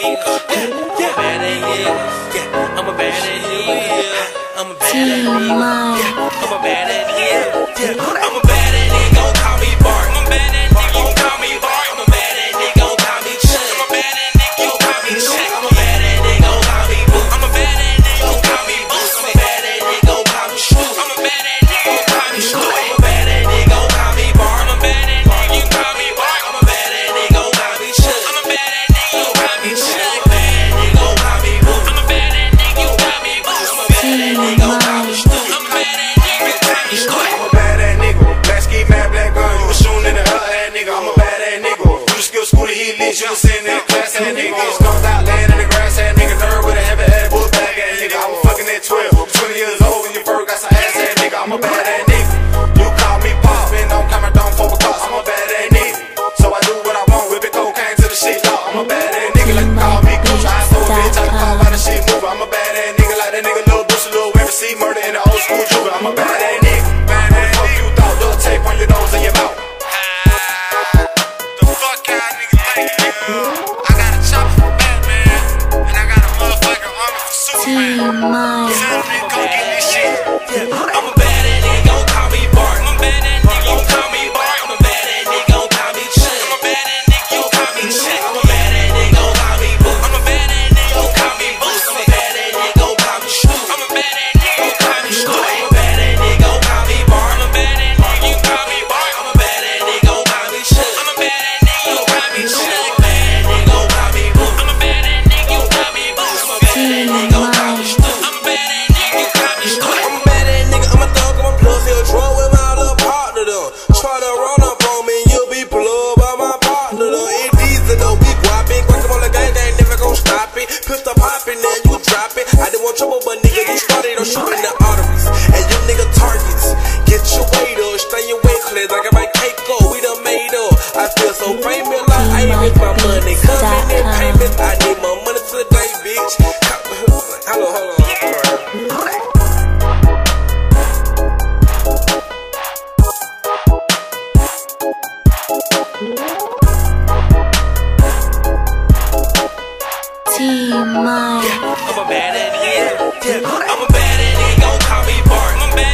Yeah, I'm a bad at it. I'm a bad at. Yeah, I'm a bad at. Yeah, I'm a bad at it. I'm a bad ass nigga. I'm a bad ass nigga. Black ski, mad black gun. You was shooting in the ass nigga. I'm a bad ass nigga. You was he lit. You was saying. nigga, little bitch, little wave, see murder. now you drop it. I didn't want trouble, but nigga, you started on shooting the arteries. And you nigga targets. Get you. mine. Yeah, I'm a bad ass nigga. I'm a bad nigga. Don't call me Bart. I'm a bad.